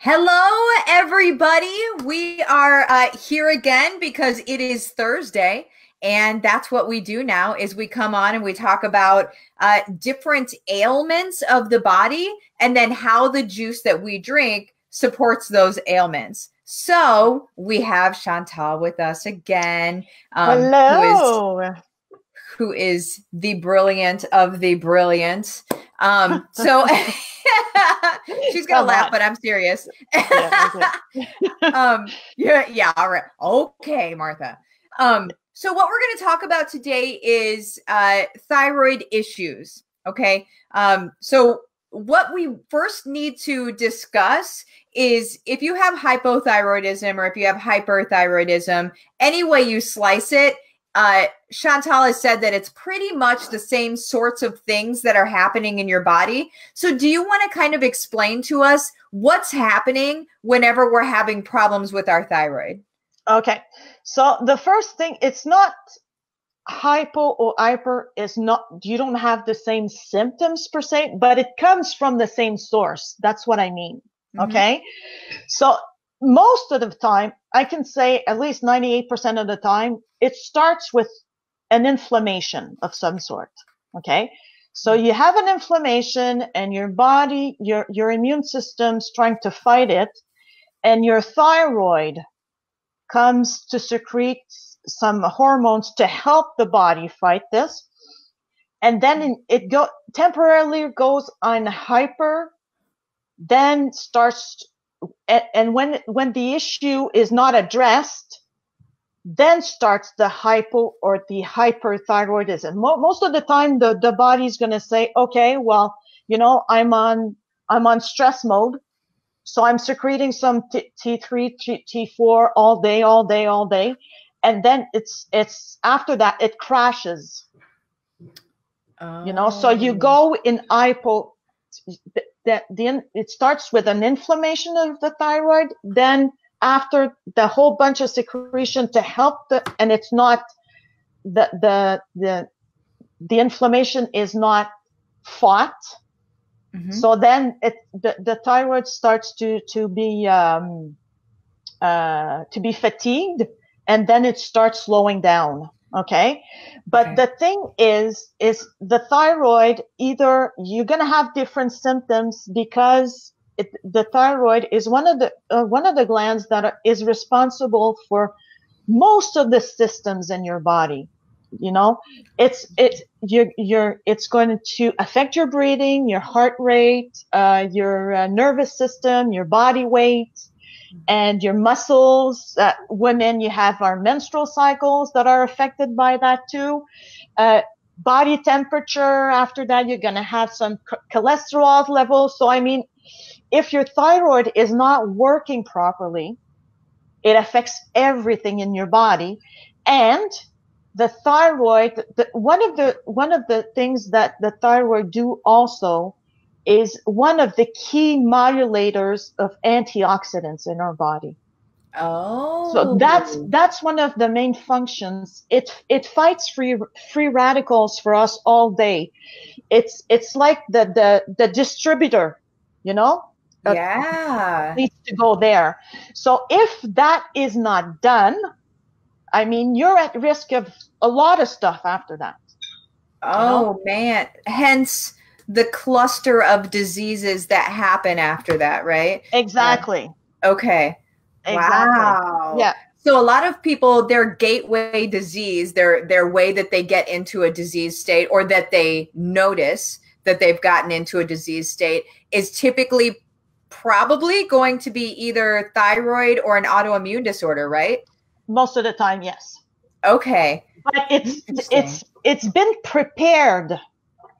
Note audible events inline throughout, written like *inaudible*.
Hello, everybody. We are uh, here again because it is Thursday, and that's what we do now. Is we come on and we talk about uh, different ailments of the body, and then how the juice that we drink supports those ailments. So we have Chantal with us again. Um, Hello. Who is, who is the brilliant of the brilliant. Um, so. *laughs* *laughs* She's gonna Come laugh, on. but I'm serious. Yeah, *laughs* um, yeah, yeah, all right. Okay, Martha. Um, so what we're gonna talk about today is uh thyroid issues. Okay. Um, so what we first need to discuss is if you have hypothyroidism or if you have hyperthyroidism, any way you slice it, uh, Chantal has said that it's pretty much the same sorts of things that are happening in your body. So, do you want to kind of explain to us what's happening whenever we're having problems with our thyroid? Okay. So, the first thing, it's not hypo or hyper is not you don't have the same symptoms per se but it comes from the same source that's what i mean mm-hmm. okay so most of the time, I can say at least 98% of the time, it starts with an inflammation of some sort. Okay. So you have an inflammation and your body, your, your immune system's trying to fight it and your thyroid comes to secrete some hormones to help the body fight this. And then it go temporarily goes on hyper, then starts and when when the issue is not addressed then starts the hypo or the hyperthyroidism most of the time the, the body's going to say okay well you know i'm on i'm on stress mode so i'm secreting some T- t3 T- t4 all day all day all day and then it's it's after that it crashes oh. you know so you go oh. in hypo that the it starts with an inflammation of the thyroid then after the whole bunch of secretion to help the and it's not the the the the inflammation is not fought mm-hmm. so then it the, the thyroid starts to to be um uh to be fatigued and then it starts slowing down Okay. But okay. the thing is, is the thyroid, either you're going to have different symptoms because it, the thyroid is one of the, uh, one of the glands that are, is responsible for most of the systems in your body. You know, it's, it's, you're, you're, it's going to affect your breathing, your heart rate, uh, your uh, nervous system, your body weight, and your muscles. Uh, women, you have our menstrual cycles that are affected by that too. Uh, body temperature. After that, you're going to have some cholesterol levels. So, I mean, if your thyroid is not working properly, it affects everything in your body. And the thyroid, the, one of the, one of the things that the thyroid do also is one of the key modulators of antioxidants in our body. Oh. So that's that's one of the main functions. It it fights free free radicals for us all day. It's it's like the the the distributor, you know? Yeah. Needs to go there. So if that is not done, I mean you're at risk of a lot of stuff after that. Oh know? man. Hence the cluster of diseases that happen after that, right? Exactly. Uh, okay. Exactly. Wow. Yeah. So a lot of people, their gateway disease, their their way that they get into a disease state or that they notice that they've gotten into a disease state is typically probably going to be either thyroid or an autoimmune disorder, right? Most of the time, yes. Okay. But it's it's it's been prepared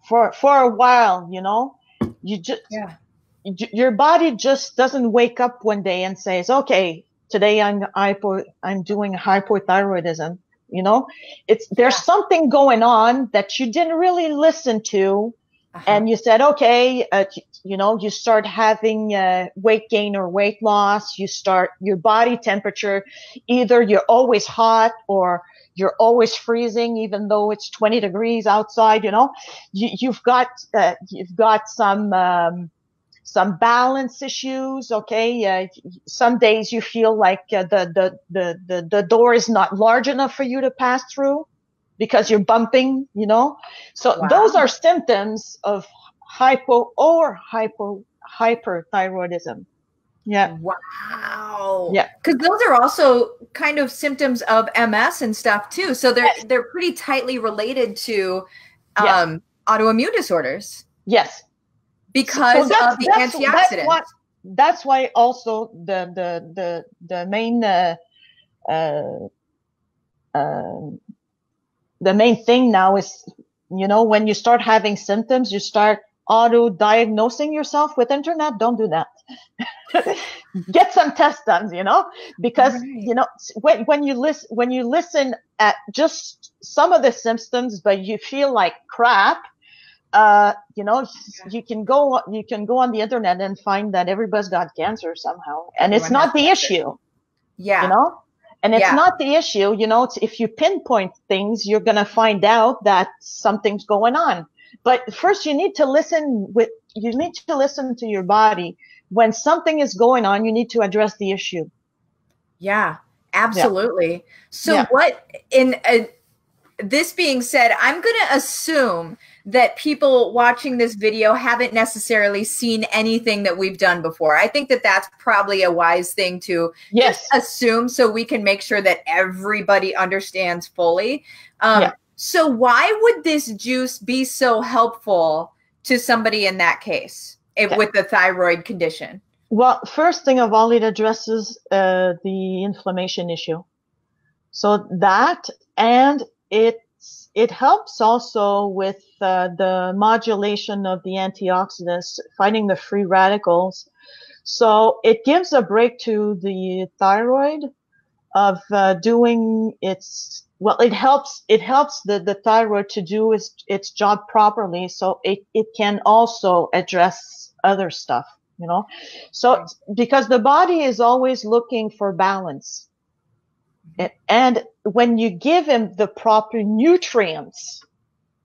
for for a while, you know, you just yeah. your body just doesn't wake up one day and says, "Okay, today I'm hypo, I'm doing hypothyroidism." You know, it's there's yeah. something going on that you didn't really listen to, uh-huh. and you said, "Okay," uh, you know, you start having uh, weight gain or weight loss. You start your body temperature, either you're always hot or you're always freezing even though it's 20 degrees outside you know you, have got uh, you've got some um, some balance issues. Okay, uh, some days you feel like uh, the, the the the the door is not large enough for you to pass through because you're bumping. You know, so wow. those are symptoms of hypo or hypo hyperthyroidism. Yeah. Wow. Yeah. Because those are also kind of symptoms of MS and stuff too. So they're yes. they're pretty tightly related to um, yeah. autoimmune disorders. Yes because so of the that's, antioxidants. That's why, that's why also the the the the main uh, uh, uh, the main thing now is you know when you start having symptoms you start auto diagnosing yourself with internet don't do that *laughs* get some tests done you know because right. you know when, when you listen when you listen at just some of the symptoms but you feel like crap uh, you know, you can go, you can go on the internet and find that everybody's got cancer somehow, and it's not the issue. Yeah. You know, and it's yeah. not the issue. You know, it's if you pinpoint things, you're going to find out that something's going on. But first, you need to listen with, you need to listen to your body. When something is going on, you need to address the issue. Yeah, absolutely. Yeah. So yeah. what in, uh, this being said, I'm going to assume that people watching this video haven't necessarily seen anything that we've done before. I think that that's probably a wise thing to yes. assume so we can make sure that everybody understands fully. Um, yeah. So, why would this juice be so helpful to somebody in that case if, with the thyroid condition? Well, first thing of all, it addresses uh, the inflammation issue. So, that and it it helps also with uh, the modulation of the antioxidants, fighting the free radicals. So it gives a break to the thyroid of uh, doing its well. It helps it helps the the thyroid to do its its job properly. So it it can also address other stuff. You know, so because the body is always looking for balance and when you give him the proper nutrients,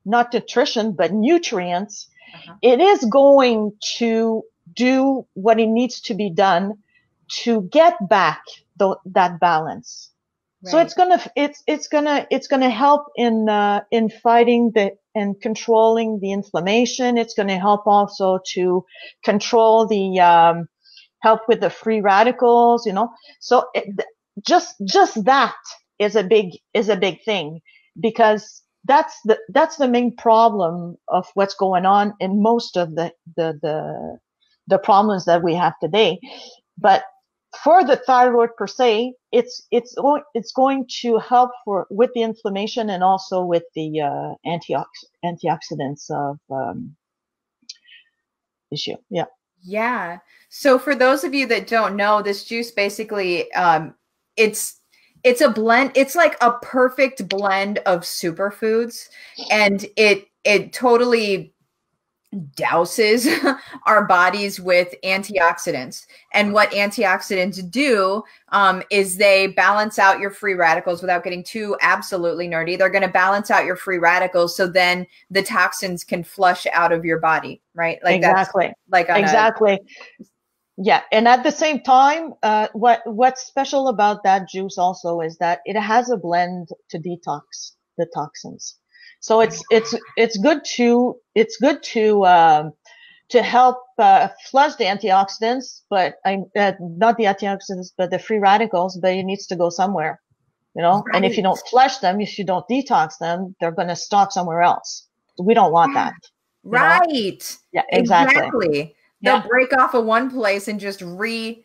not nutrition, but nutrients, uh-huh. it is going to do what it needs to be done to get back the, that balance. Right. So it's gonna, it's, it's gonna, it's gonna help in, uh, in fighting the, and controlling the inflammation. It's gonna help also to control the, um, help with the free radicals, you know. So it, just just that is a big is a big thing because that's the that's the main problem of what's going on in most of the the the, the problems that we have today. But for the thyroid per se it's it's it's going to help for with the inflammation and also with the uh, antiox- antioxidants of um, issue. Yeah. Yeah. So for those of you that don't know this juice basically um, it's it's a blend it's like a perfect blend of superfoods and it it totally douses *laughs* our bodies with antioxidants. And what antioxidants do um, is they balance out your free radicals without getting too absolutely nerdy. They're going to balance out your free radicals so then the toxins can flush out of your body right? Like exactly. like exactly a, yeah, and at the same time, uh, what what's special about that juice also is that it has a blend to detox the toxins. So it's it's it's good to it's good to um, to help uh, flush the antioxidants, but I uh, not the antioxidants, but the free radicals. But it needs to go somewhere, you know. Right. And if you don't flush them, if you don't detox them, they're going to stop somewhere else. We don't want that. Right. Know? Yeah, exactly. exactly they'll yeah. break off of one place and just re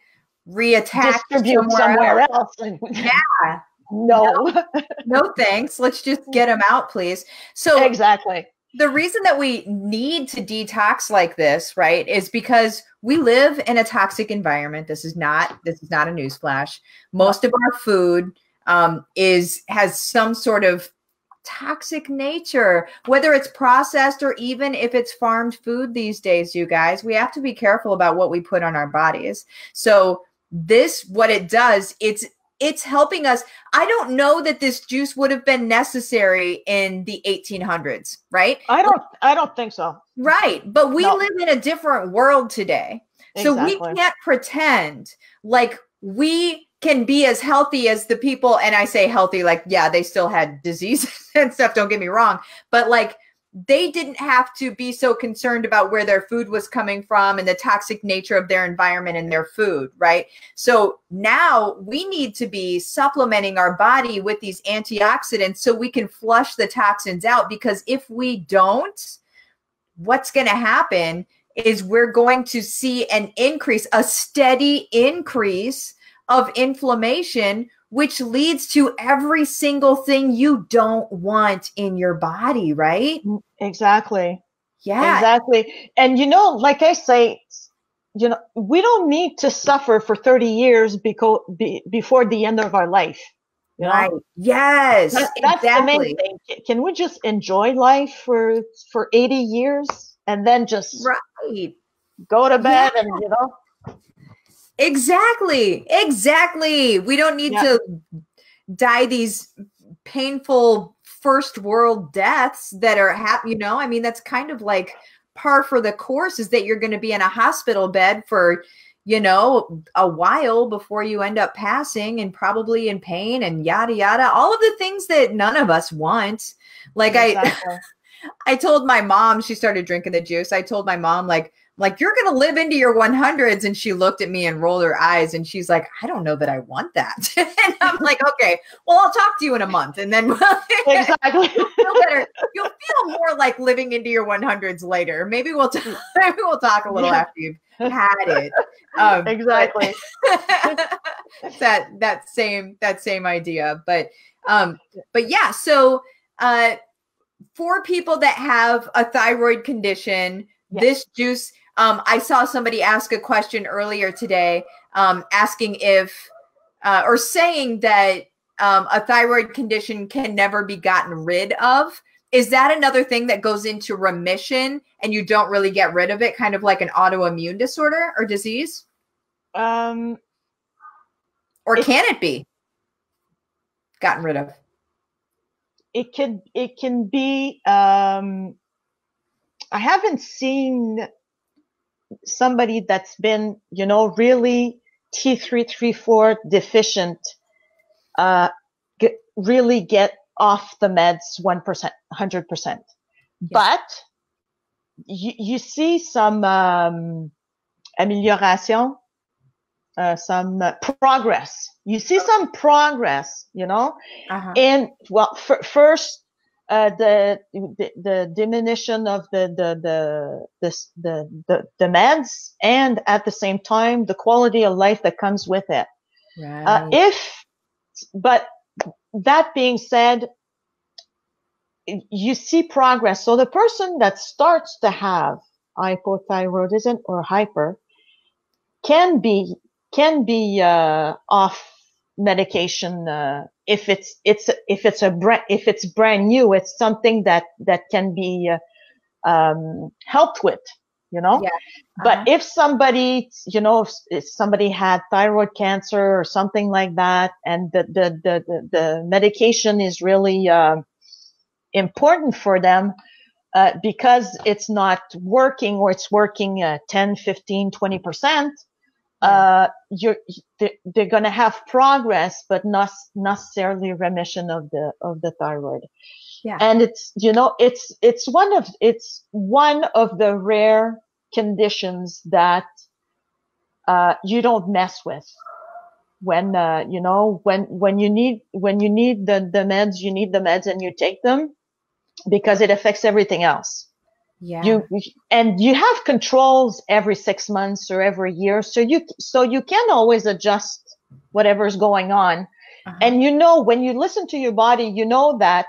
reattach somewhere, somewhere else. else. *laughs* yeah. No. no. no thanks. Let's just get them out, please. So exactly. The reason that we need to detox like this, right, is because we live in a toxic environment. This is not this is not a newsflash. Most of our food um, is has some sort of toxic nature, whether it's processed or even if it's farmed food these days, you guys. We have to be careful about what we put on our bodies. So, this, what it does, it's it's helping us. I don't know that this juice would have been necessary in the 1800s, right? I don't I don't think so. Right. But we no. live in a different world today. So we can't pretend like we can be as healthy as the people. And I say healthy, like, yeah, they still had diseases *laughs* and stuff. Don't get me wrong. But like, they didn't have to be so concerned about where their food was coming from and the toxic nature of their environment and their food, right? So now we need to be supplementing our body with these antioxidants so we can flush the toxins out because if we don't, what's going to happen is we're going to see an increase, a steady increase of inflammation, which leads to every single thing you don't want in your body, right? Mm, exactly. Yeah. Exactly. And you know, like I say, you know, we don't need to suffer for 30 years because be, before the end of our life. You know? Right. Yes. That, that's exactly. the main thing. Can we just enjoy life for for 80 years and then just right. go to bed yeah. and you know Exactly. Exactly. We don't need yeah. to die these painful first world deaths that are happy, you know? I mean, that's kind of like par for the course is that you're going to be in a hospital bed for, you know, a while before you end up passing and probably in pain and yada yada. All of the things that none of us want. Like exactly. I I told my mom, she started drinking the juice. I told my mom like like you're going to live into your 100s and she looked at me and rolled her eyes and she's like i don't know that i want that. *laughs* And i'm *laughs* like okay well i'll talk to you in a month and then *laughs* exactly. you'll feel better. You'll feel more like living into your 100s later. Maybe we'll t- maybe we'll talk a little yeah. after you've had it. Um, exactly. that that same that same idea. But um but yeah so uh for people that have a thyroid condition yes. this juice um, I saw somebody ask a question earlier today, um, asking if uh, or saying that um, a thyroid condition can never be gotten rid of. Is that another thing that goes into remission and you don't really get rid of it, kind of like an autoimmune disorder or disease? Um, or can it be gotten rid of? It can. It can be. Um, I haven't seen somebody that's been, you know, really T334 deficient, uh, get, really get off the meds 1%, 100%. But you, you see some, um, amelioration, uh, some uh, progress. You see some progress, you know, uh-huh. and well, f- first uh, the, the, the diminution of the the the the, the the meds and at the same time the quality of life that comes with it. Uh, right. Uh, if but that being said, you see progress. So the person that starts to have hypothyroidism or hyper can be can be uh, off medication uh, if it's it's if it's a brand if it's brand new it's something that that can be uh, um, helped with you know yeah. uh-huh. but if somebody you know if, if, somebody had thyroid cancer or something like that and the the the, the medication is really uh, important for them uh, because it's not working or it's working uh, 10 15 20 percent uh, you're they're going to have progress, but not necessarily remission of the of the thyroid. Yeah. And it's you know it's it's one of it's one of the rare conditions that uh, you don't mess with when uh, you know when when you need when you need the the meds you need the meds and you take them because it affects everything else yeah you and you have controls every six months or every year so you so you can always adjust whatever's going on uh-huh. and you know when you listen to your body you know that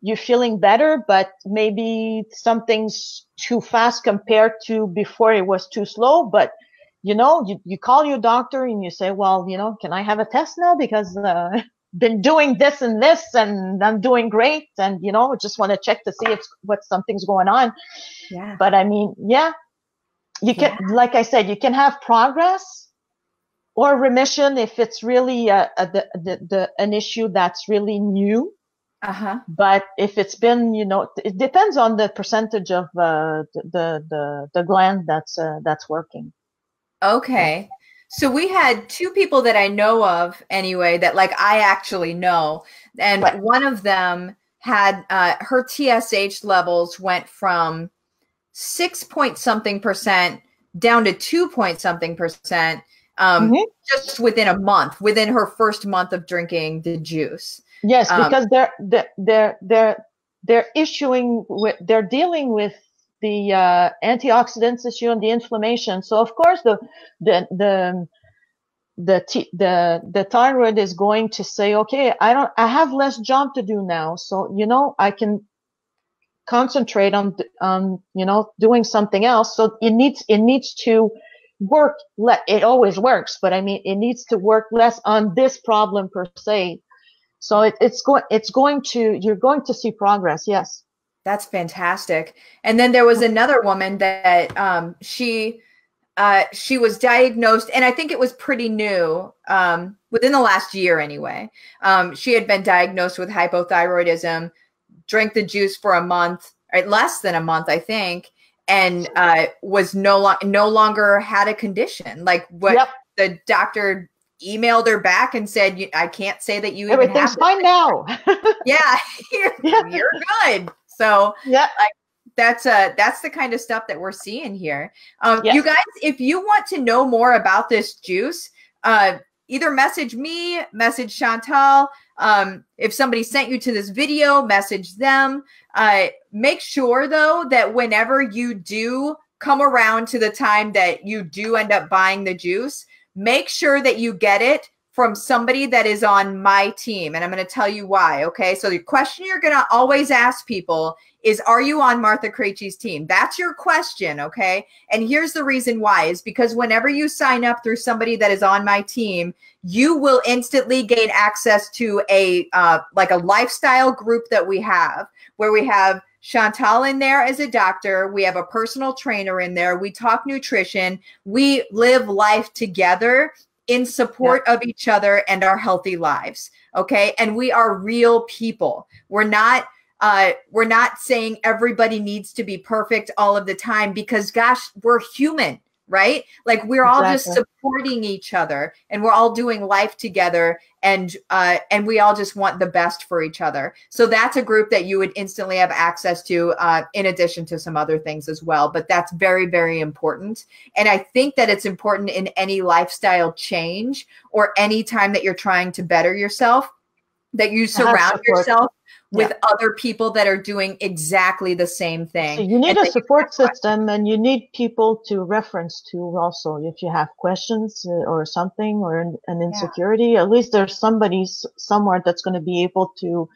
you're feeling better but maybe something's too fast compared to before it was too slow but you know you, you call your doctor and you say well you know can i have a test now because uh, been doing this and this and I'm doing great and you know just want to check to see if what something's going on. Yeah. But I mean, yeah. You can yeah. like I said, you can have progress or remission if it's really a, a, the, the, the, an issue that's really new Uh-huh. But if it's been, you know, it depends on the percentage of uh, the the the gland that's uh, that's working. Okay. So we had two people that I know of anyway that like I actually know, and right. one of them had uh, her TSH levels went from six point something percent down to two point something percent um, mm-hmm. just within a month, within her first month of drinking the juice. Yes, um, because they're they're they're they're issuing with they're dealing with the uh, antioxidants issue and the inflammation. So of course the the the the t- the the thyroid is going to say, okay, I don't I have less job to do now, so you know I can concentrate on on you know doing something else. So it needs it needs to work. Le- it always works, but I mean it needs to work less on this problem per se so it, it's going, it's going to, you're going to see progress. Yes. That's fantastic. And then there was another woman that um, she, uh, she was diagnosed, and I think it was pretty new, um, within the last year anyway. Um, she had been diagnosed with hypothyroidism, drank the juice for a month, right, less than a month, I think, and uh, was no, lo- no longer had a condition. Like what yep. the doctor emailed her back and said, "I can't say that you everything's fine now." *laughs* yeah, *laughs* you're, yeah, you're good. So yeah. Like, that's uh that's the kind of stuff that we're seeing here. Um, yes. You guys, if you want to know more about this juice, uh, either message me, message Chantal. Um, if somebody sent you to this video, message them. Uh, make sure though that whenever you do come around to the time that you do end up buying the juice, make sure that you get it from somebody that is on my team. And I'm going to tell you why. Okay. So the question you're going to always ask people is, are you on Martha Krejci's team? That's your question. Okay. And here's the reason why is because whenever you sign up through somebody that is on my team, you will instantly gain access to a, uh, like a lifestyle group that we have where we have Chantal in there as a doctor. We have a personal trainer in there. We talk nutrition. We live life together in support yeah. of each other and our healthy lives. Okay. And we are real people. We're not uh, we're not saying everybody needs to be perfect all of the time because gosh, we're human right? Like we're all just supporting each other and we're all doing life together and uh and we all just want the best for each other. So that's a group that you would instantly have access to uh in addition to some other things as well, but that's very very important. And I think that it's important in any lifestyle change or any time that you're trying to better yourself that you surround yourself with yeah. other people that are doing exactly the same thing. So you need a support system and you need people to reference to also if you have questions uh, or something or an, an insecurity, yeah. at least there's somebody somewhere that's going to be able to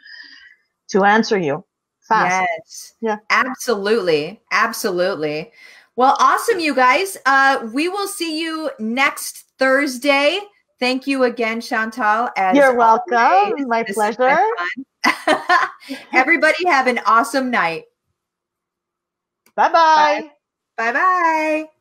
to answer you fast. Yes. Yeah. Absolutely. Absolutely. Well, awesome you guys. Uh we will see you next Thursday. Thank you again, Chantal. You're welcome. Always. My this pleasure. *laughs* Everybody have an awesome night. Bye-bye. Bye bye.